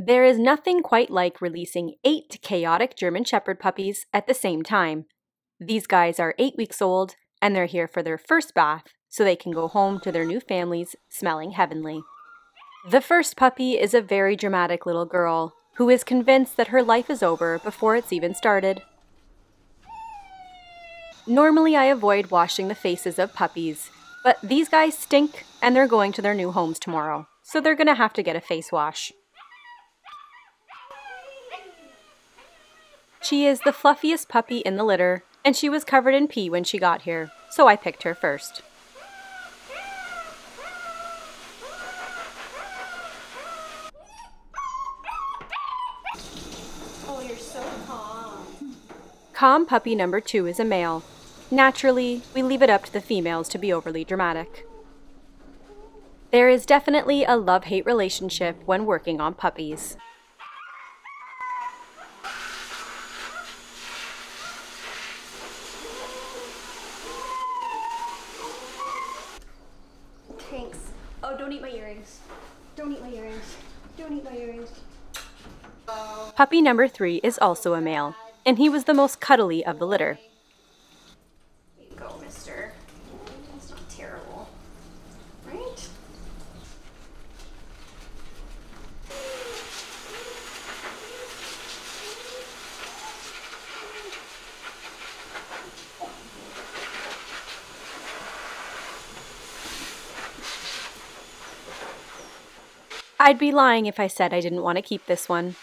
There is nothing quite like releasing eight chaotic German Shepherd puppies at the same time. These guys are eight weeks old and they're here for their first bath so they can go home to their new families smelling heavenly. The first puppy is a very dramatic little girl who is convinced that her life is over before it's even started. Normally, I avoid washing the faces of puppies, but these guys stink and they're going to their new homes tomorrow, so they're gonna have to get a face wash. She is the fluffiest puppy in the litter, and she was covered in pee when she got here, so I picked her first. Oh, you're so calm. Calm puppy number two is a male. Naturally, we leave it up to the females to be overly dramatic. There is definitely a love hate relationship when working on puppies. Oh, don't eat my earrings. Don't eat my earrings. Don't eat my earrings. Puppy number three is also a male, and he was the most cuddly of the litter. Here you go, mister. It's not terrible. Right? I'd be lying if I said I didn't want to keep this one.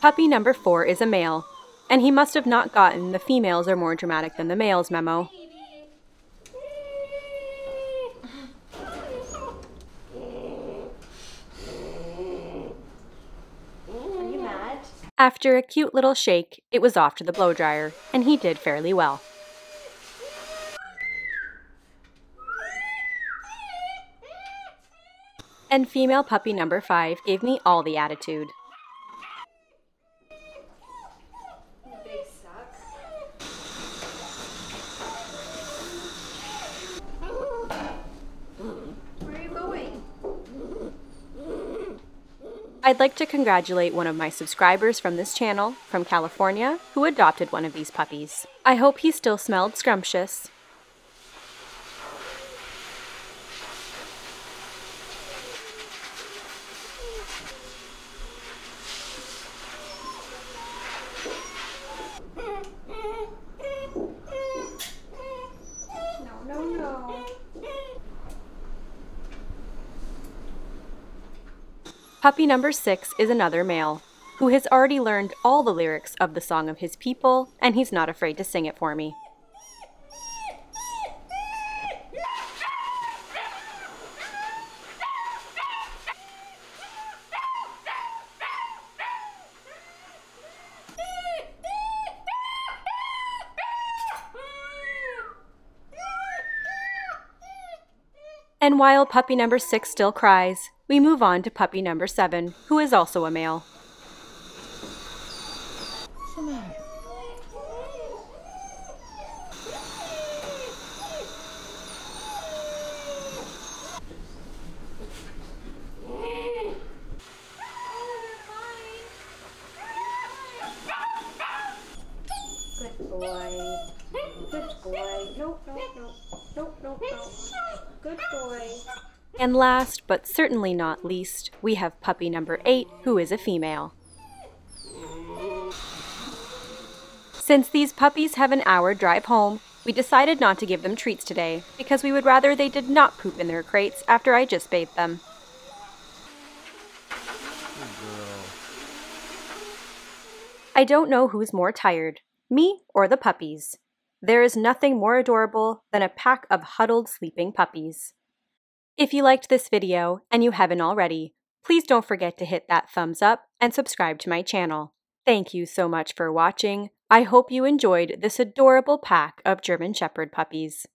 Puppy number four is a male, and he must have not gotten the females are more dramatic than the males memo. Are you mad? After a cute little shake, it was off to the blow dryer, and he did fairly well. And female puppy number five gave me all the attitude. I'd like to congratulate one of my subscribers from this channel, from California, who adopted one of these puppies. I hope he still smelled scrumptious. Puppy number six is another male, who has already learned all the lyrics of the song of his people, and he's not afraid to sing it for me. And while puppy number six still cries, we move on to puppy number seven, who is also a male. Good boy. Good boy. Good boy. And last, but certainly not least, we have puppy number eight, who is a female. Since these puppies have an hour drive home, we decided not to give them treats today because we would rather they did not poop in their crates after I just bathed them. I don't know who's more tired, me or the puppies. There is nothing more adorable than a pack of huddled sleeping puppies. If you liked this video and you haven't already, please don't forget to hit that thumbs up and subscribe to my channel. Thank you so much for watching. I hope you enjoyed this adorable pack of German Shepherd puppies.